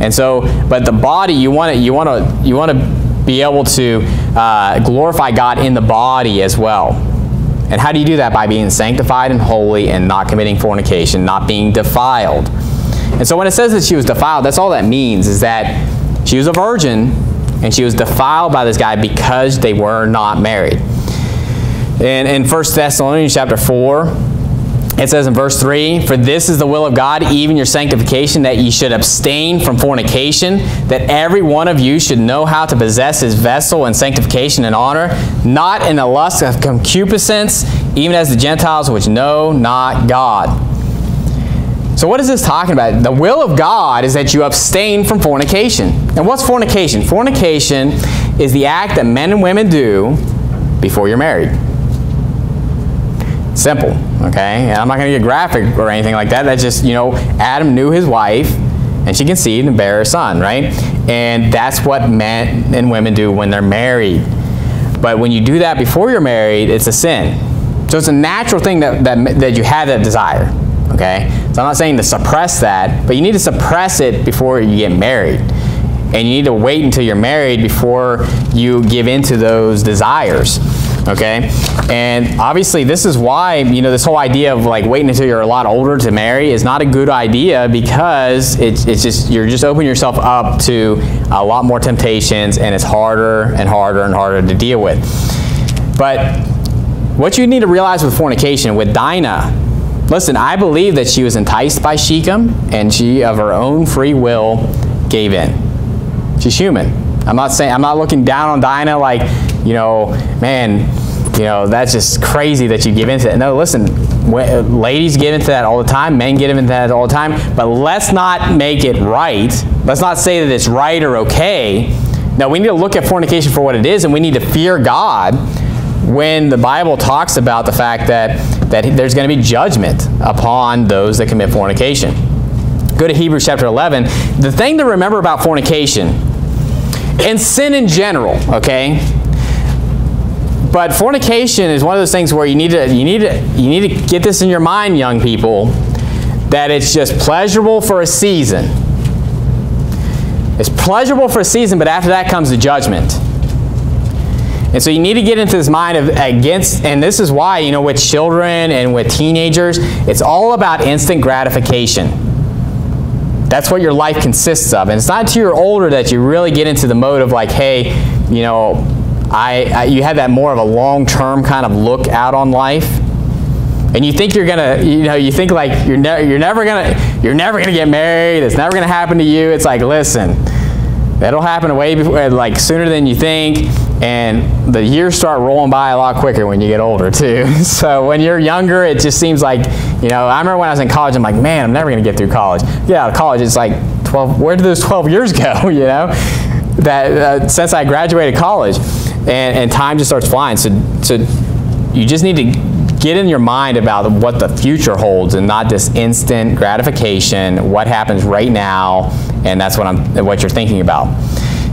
And so, but the body, you want to, you want to, you want to be able to uh, glorify God in the body as well. And how do you do that? By being sanctified and holy and not committing fornication, not being defiled. And so when it says that she was defiled, that's all that means is that she was a virgin and she was defiled by this guy because they were not married. And in 1 Thessalonians chapter 4, it says in verse 3, For this is the will of God, even your sanctification, that ye should abstain from fornication, that every one of you should know how to possess his vessel in sanctification and honor, not in the lust of concupiscence, even as the Gentiles which know not God. So what is this talking about? The will of God is that you abstain from fornication. And what's fornication? Fornication is the act that men and women do before you're married. Simple, okay? And I'm not to get graphic or anything like that. That's just, you know, Adam knew his wife, and she conceived and bare a son, right? And that's what men and women do when they're married. But when you do that before you're married, it's a sin. So it's a natural thing that, that, that you have that desire, okay? So I'm not saying to suppress that, but you need to suppress it before you get married. And you need to wait until you're married before you give into those desires okay? And obviously this is why, you know, this whole idea of like waiting until you're a lot older to marry is not a good idea because it's, it's just, you're just opening yourself up to a lot more temptations and it's harder and harder and harder to deal with. But what you need to realize with fornication, with Dinah, listen, I believe that she was enticed by Shechem and she of her own free will gave in. She's human. I'm not saying, I'm not looking down on Dinah like, you know, man, you know, that's just crazy that you give into it. No, listen, ladies give into that all the time, men give into that all the time, but let's not make it right. Let's not say that it's right or okay. Now, we need to look at fornication for what it is, and we need to fear God when the Bible talks about the fact that, that there's going to be judgment upon those that commit fornication. Go to Hebrews chapter 11. The thing to remember about fornication and sin in general, okay, but fornication is one of those things where you need to you need to you need to get this in your mind, young people, that it's just pleasurable for a season. It's pleasurable for a season, but after that comes the judgment. And so you need to get into this mind of against, and this is why, you know, with children and with teenagers, it's all about instant gratification. That's what your life consists of. And it's not until you're older that you really get into the mode of like, hey, you know, I, I, you have that more of a long-term kind of look out on life. And you think you're gonna you know you think like you're, ne you're never gonna you're never gonna get married. It's never gonna happen to you. It's like listen that'll happen way before like sooner than you think. And the years start rolling by a lot quicker when you get older too. So when you're younger it just seems like you know i remember when i was in college i'm like man i'm never gonna get through college. Get out of college it's like 12 where did those 12 years go you know? That uh, since i graduated college and, and time just starts flying. So, so you just need to get in your mind about what the future holds and not this instant gratification, what happens right now, and that's what, I'm, what you're thinking about.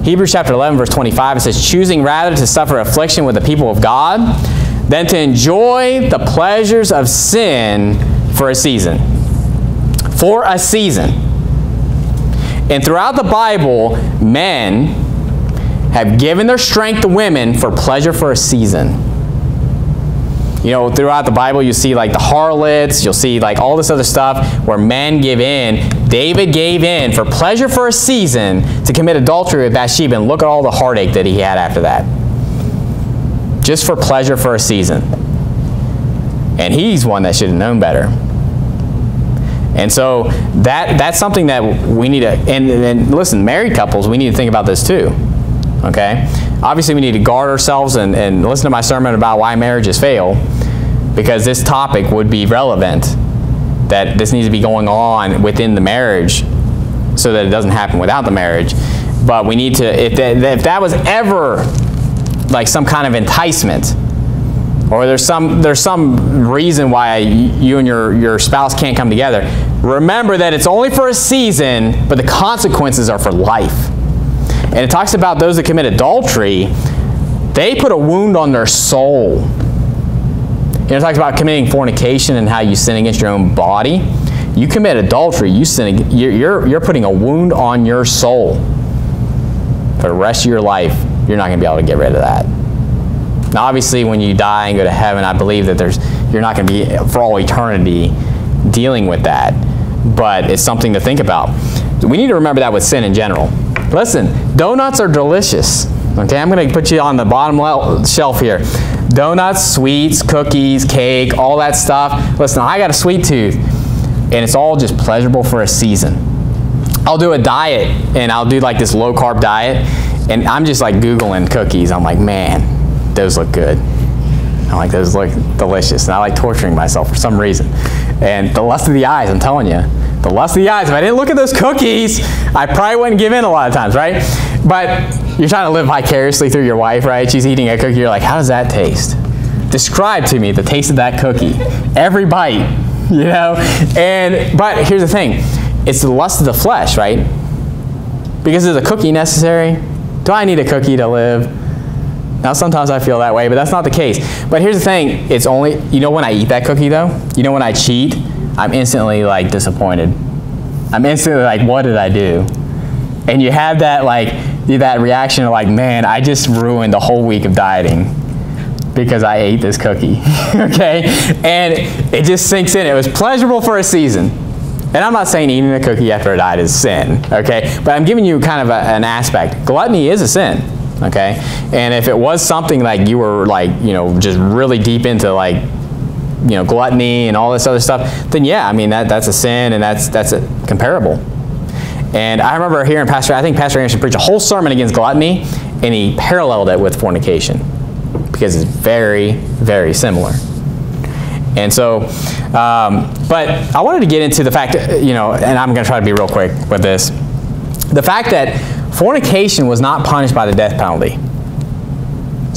Hebrews chapter 11, verse 25, it says, choosing rather to suffer affliction with the people of God than to enjoy the pleasures of sin for a season. For a season. And throughout the Bible, men have given their strength to women for pleasure for a season. You know, throughout the Bible, you see like the harlots, you'll see like all this other stuff where men give in. David gave in for pleasure for a season to commit adultery with Bathsheba, and look at all the heartache that he had after that. Just for pleasure for a season. And he's one that should have known better. And so that that's something that we need to, and, and listen, married couples, we need to think about this too okay? Obviously, we need to guard ourselves and, and listen to my sermon about why marriages fail because this topic would be relevant that this needs to be going on within the marriage so that it doesn't happen without the marriage. But we need to, if that, if that was ever like some kind of enticement, or there's some there's some reason why you and your your spouse can't come together remember that it's only for a season but the consequences are for life and it talks about those that commit adultery they put a wound on their soul know, it talks about committing fornication and how you sin against your own body you commit adultery you sin you're, you're, you're putting a wound on your soul for the rest of your life you're not going to be able to get rid of that now, obviously, when you die and go to heaven, I believe that there's you're not going to be for all eternity dealing with that. But it's something to think about. We need to remember that with sin in general. Listen, donuts are delicious. Okay, I'm going to put you on the bottom shelf here. Donuts, sweets, cookies, cake, all that stuff. Listen, I got a sweet tooth, and it's all just pleasurable for a season. I'll do a diet, and I'll do like this low carb diet, and I'm just like Googling cookies. I'm like, man, those look good. I'm like those look delicious. And I like torturing myself for some reason. And the lust of the eyes, I'm telling you, the lust of the eyes, if I didn't look at those cookies, I probably wouldn't give in a lot of times, right? But you're trying to live vicariously through your wife, right? She's eating a cookie, you're like, how does that taste? Describe to me the taste of that cookie. Every bite, you know? And, but here's the thing. It's the lust of the flesh, right? Because is a cookie necessary? Do I need a cookie to live? Now, sometimes I feel that way, but that's not the case. But here's the thing, it's only, you know when I eat that cookie though? You know when I cheat? I'm instantly like disappointed. I'm instantly like, what did I do? And you have that like, that reaction of like, man, I just ruined the whole week of dieting because I ate this cookie, okay? And it just sinks in. It was pleasurable for a season. And I'm not saying eating a cookie after a diet is sin, okay? But I'm giving you kind of a, an aspect. Gluttony is a sin okay? And if it was something like you were like, you know, just really deep into like, you know, gluttony and all this other stuff, then yeah, I mean, that, that's a sin and that's, that's a, comparable. And I remember hearing Pastor, I think Pastor Anderson preached a whole sermon against gluttony and he paralleled it with fornication because it's very, very similar. And so, um, but I wanted to get into the fact, you know, and I'm going to try to be real quick with this. The fact that fornication was not punished by the death penalty.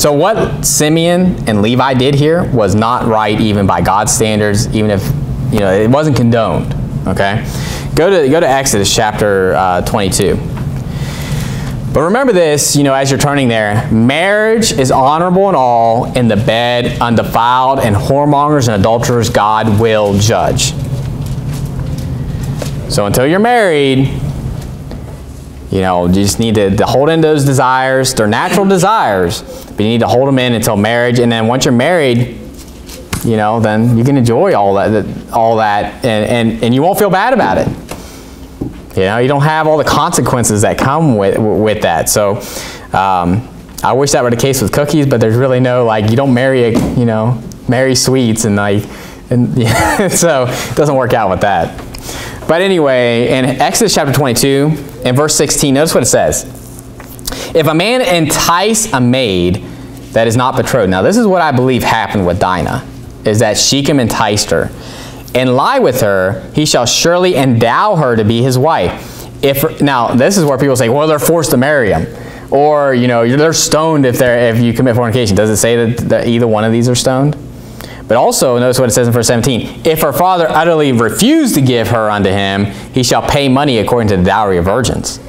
So what Simeon and Levi did here was not right even by God's standards, even if you know it wasn't condoned. Okay, go to go to Exodus chapter uh, 22. But remember this, you know, as you're turning there, marriage is honorable in all, in the bed undefiled, and whoremongers and adulterers God will judge. So until you're married, you know, you just need to, to hold in those desires. They're natural desires, but you need to hold them in until marriage. And then once you're married, you know, then you can enjoy all that, all that, and, and, and you won't feel bad about it. You know, you don't have all the consequences that come with, with that. So, um, I wish that were the case with cookies, but there's really no, like, you don't marry, a, you know, marry sweets and like, and yeah, so it doesn't work out with that. But anyway, in Exodus chapter 22, in verse 16, notice what it says. If a man entice a maid that is not betrothed, now this is what I believe happened with Dinah, is that Shechem enticed her, and lie with her, he shall surely endow her to be his wife. If Now, this is where people say, well, they're forced to marry him. Or, you know, they're stoned if, they're, if you commit fornication. Does it say that, that either one of these are stoned? But also, notice what it says in verse 17. If her father utterly refuse to give her unto him, he shall pay money according to the dowry of virgins.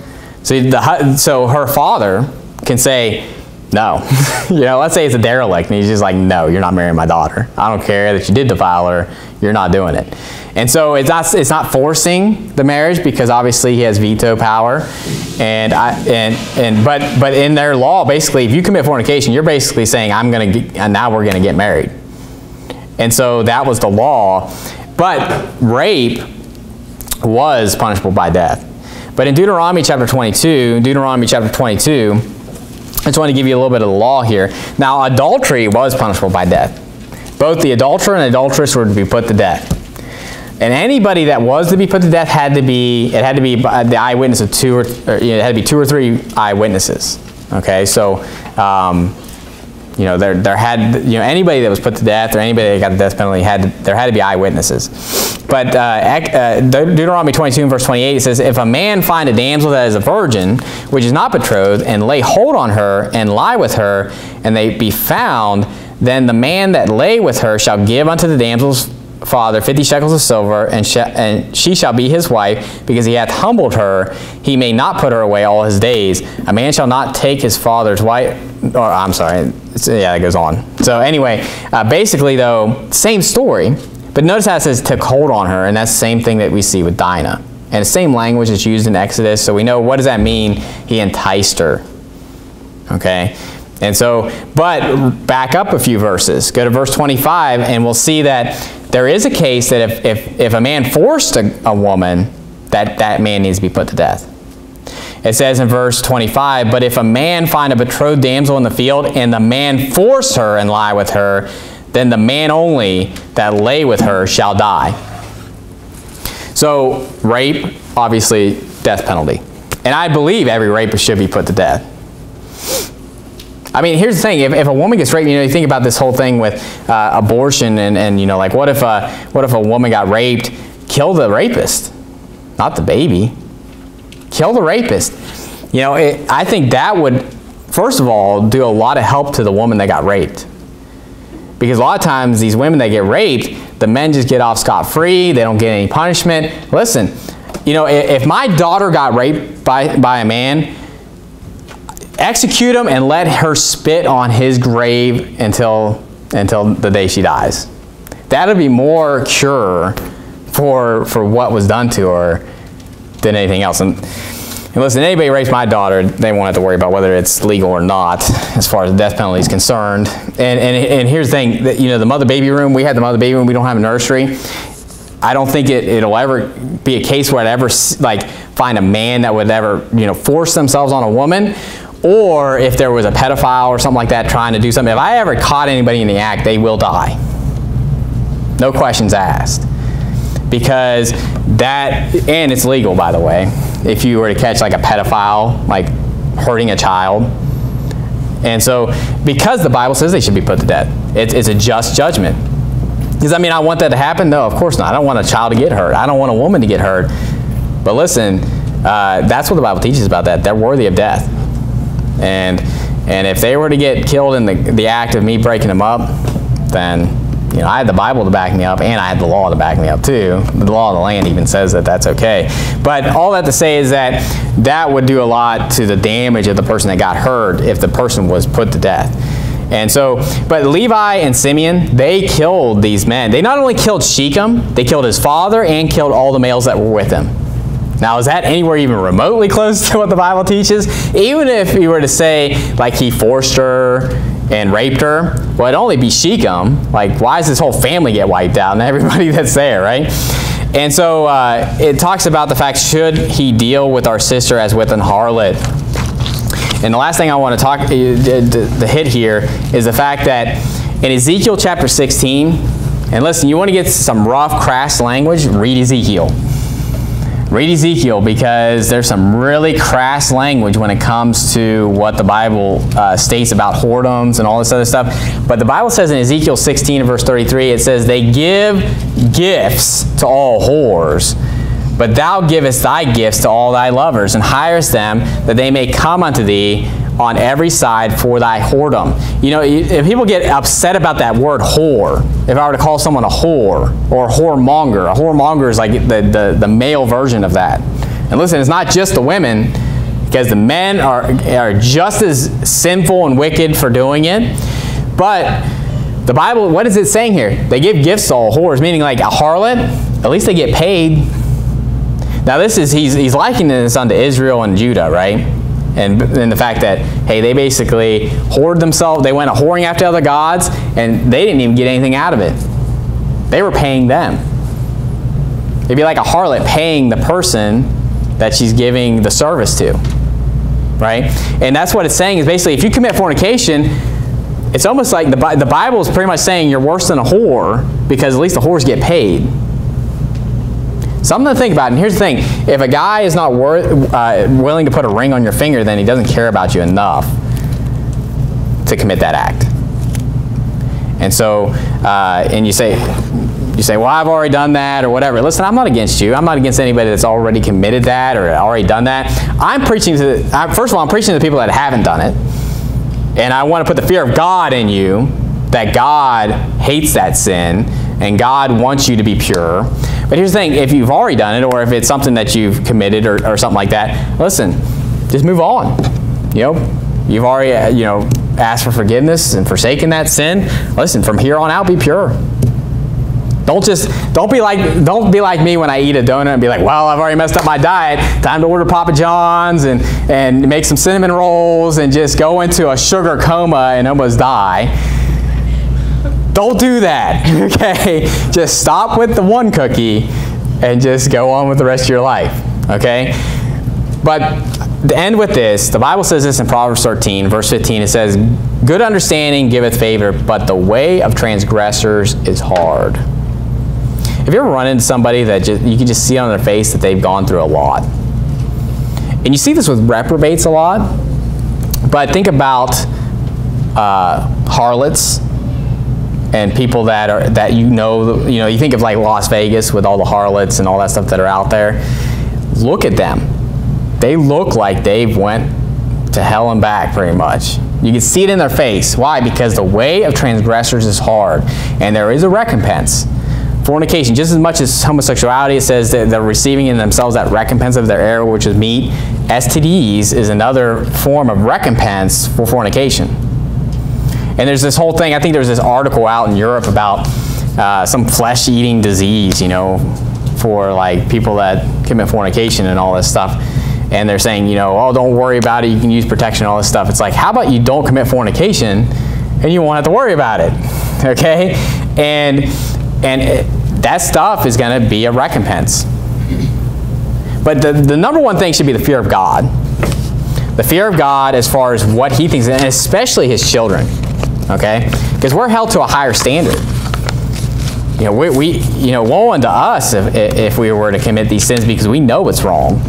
So, the, so her father can say, no. you know, let's say it's a derelict, and he's just like, no, you're not marrying my daughter. I don't care that you did defile her. You're not doing it. And so it's not, it's not forcing the marriage because obviously he has veto power. And, I, and, and, but, but in their law, basically, if you commit fornication, you're basically saying, I'm going to, and now we're going to get married. And so that was the law. But rape was punishable by death. But in Deuteronomy chapter 22, Deuteronomy chapter 22, I just want to give you a little bit of the law here. Now, adultery was punishable by death. Both the adulterer and adulteress were to be put to death. And anybody that was to be put to death had to be, it had to be the eyewitness of two or, or you know, it had to be two or three eyewitnesses. Okay, so um, you know, there, there had, you know, anybody that was put to death or anybody that got the death penalty had, there had to be eyewitnesses. but uh, uh, Deuteronomy 22 verse 28 says, If a man find a damsel that is a virgin, which is not betrothed, and lay hold on her, and lie with her, and they be found, then the man that lay with her shall give unto the damsel's father fifty shekels of silver, and, sh and she shall be his wife, because he hath humbled her. He may not put her away all his days. A man shall not take his father's wife. Or I'm sorry, yeah, it goes on. So anyway, uh, basically though, same story. But notice how it says took hold on her, and that's the same thing that we see with Dinah. And the same language is used in Exodus, so we know what does that mean? He enticed her. Okay? And so, but back up a few verses. Go to verse 25, and we'll see that there is a case that if, if, if a man forced a, a woman, that that man needs to be put to death. It says in verse 25, But if a man find a betrothed damsel in the field, and the man force her and lie with her, then the man only that lay with her shall die. So, rape, obviously, death penalty. And I believe every rapist should be put to death. I mean, here's the thing: if, if a woman gets raped, you know, you think about this whole thing with uh, abortion, and, and you know, like, what if a what if a woman got raped? Kill the rapist, not the baby. Kill the rapist. You know, it, I think that would, first of all, do a lot of help to the woman that got raped. Because a lot of times these women that get raped, the men just get off scot-free. They don't get any punishment. Listen, you know, if, if my daughter got raped by, by a man, execute him and let her spit on his grave until, until the day she dies. That'll be more cure for, for what was done to her than anything else. And, and listen, anybody rapes my daughter, they won't have to worry about whether it's legal or not as far as the death penalty is concerned. And, and, and here's the thing, that, you know, the mother baby room, we had the mother baby room, we don't have a nursery. I don't think it, it'll ever be a case where I'd ever like find a man that would ever, you know, force themselves on a woman or if there was a pedophile or something like that trying to do something, if I ever caught anybody in the act, they will die. No questions asked. Because that, and it's legal by the way, if you were to catch like a pedophile, like hurting a child. And so, because the Bible says they should be put to death, it's, it's a just judgment. Does that mean I want that to happen? No, of course not. I don't want a child to get hurt. I don't want a woman to get hurt. But listen, uh, that's what the Bible teaches about that. They're worthy of death. And, and if they were to get killed in the, the act of me breaking them up, then you know, I had the Bible to back me up, and I had the law to back me up too. The law of the land even says that that's okay. But all that to say is that that would do a lot to the damage of the person that got hurt if the person was put to death. And so, but Levi and Simeon, they killed these men. They not only killed Shechem, they killed his father and killed all the males that were with him. Now, is that anywhere even remotely close to what the Bible teaches? Even if you were to say, like, he forced her and raped her, well, it'd only be Shechem. Like, why does this whole family get wiped out and everybody that's there, right? And so uh, it talks about the fact, should he deal with our sister as with an harlot? And the last thing I want to talk, uh, the hit here, is the fact that in Ezekiel chapter 16, and listen, you want to get some rough, crass language, read Ezekiel read Ezekiel because there's some really crass language when it comes to what the Bible uh, states about whoredoms and all this other stuff. But the Bible says in Ezekiel 16 verse 33, it says, They give gifts to all whores, but thou givest thy gifts to all thy lovers, and hirest them that they may come unto thee on every side for thy whoredom. You know, if people get upset about that word whore, if I were to call someone a whore or a whoremonger, a whoremonger is like the, the, the male version of that. And listen, it's not just the women, because the men are, are just as sinful and wicked for doing it. But the Bible, what is it saying here? They give gifts to all whores, meaning like a harlot, at least they get paid. Now this is, he's, he's likening this unto Israel and Judah, right? And, and the fact that hey they basically whored themselves they went a whoring after other gods and they didn't even get anything out of it. They were paying them. It'd be like a harlot paying the person that she's giving the service to right? And that's what it's saying is basically if you commit fornication it's almost like the, the bible is pretty much saying you're worse than a whore because at least the whores get paid Something to think about. And here's the thing. If a guy is not worth, uh, willing to put a ring on your finger, then he doesn't care about you enough to commit that act. And so, uh, and you say, you say, well, I've already done that or whatever. Listen, I'm not against you. I'm not against anybody that's already committed that or already done that. I'm preaching to, the, first of all, I'm preaching to the people that haven't done it. And I want to put the fear of God in you, that God hates that sin and God wants you to be pure. But here's the thing, if you've already done it or if it's something that you've committed or, or something like that, listen, just move on. You know, you've already, uh, you know, asked for forgiveness and forsaken that sin. Listen, from here on out, be pure. Don't just don't be like don't be like me when I eat a donut and be like, well, I've already messed up my diet. Time to order Papa John's and and make some cinnamon rolls and just go into a sugar coma and almost die. Don't do that. Okay? Just stop with the one cookie and just go on with the rest of your life. Okay? But to end with this, the Bible says this in Proverbs 13, verse 15. It says, Good understanding giveth favor, but the way of transgressors is hard. Have you ever run into somebody that just, you can just see on their face that they've gone through a lot? And you see this with reprobates a lot, but think about uh, harlots and people that are that you know you know you think of like Las Vegas with all the harlots and all that stuff that are out there. Look at them. They look like they've went to hell and back pretty much. You can see it in their face. Why? Because the way of transgressors is hard, and there is a recompense fornication, just as much as homosexuality, it says that they're receiving in themselves that recompense of their error, which is meet. STDs is another form of recompense for fornication. And there's this whole thing, I think there's this article out in Europe about uh, some flesh-eating disease, you know, for like people that commit fornication and all this stuff. And they're saying, you know, oh, don't worry about it, you can use protection all this stuff. It's like, how about you don't commit fornication and you won't have to worry about it, okay? And and it, that stuff is going to be a recompense. But the, the number one thing should be the fear of God. The fear of God as far as what he thinks, and especially his children. Okay? Because we're held to a higher standard. You know, we, we you know, woe unto us if, if we were to commit these sins because we know it's wrong.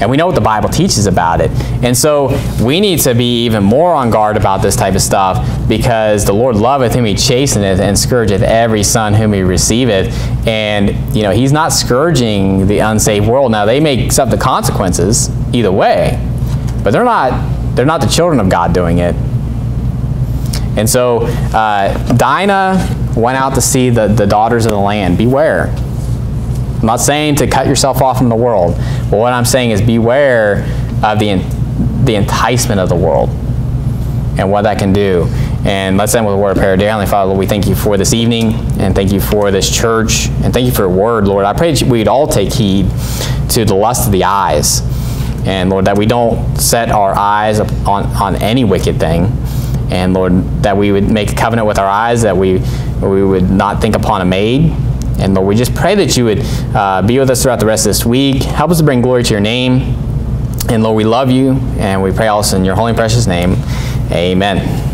And we know what the Bible teaches about it. And so we need to be even more on guard about this type of stuff because the Lord loveth whom he chasteneth and scourgeth every son whom he receiveth. And, you know, he's not scourging the unsaved world. Now, they may accept the consequences either way, but they're not, they're not the children of God doing it. And so uh, Dinah went out to see the, the daughters of the land. Beware. I'm not saying to cut yourself off from the world, but what I'm saying is beware of the, the enticement of the world and what that can do. And let's end with a word of prayer. Dear Heavenly Father, Lord, we thank you for this evening and thank you for this church and thank you for your word, Lord. I pray that we'd all take heed to the lust of the eyes. And Lord, that we don't set our eyes on, on any wicked thing. And Lord, that we would make a covenant with our eyes, that we, we would not think upon a maid, and Lord, we just pray that you would uh, be with us throughout the rest of this week. Help us to bring glory to your name. And Lord, we love you, and we pray also in your holy and precious name. Amen.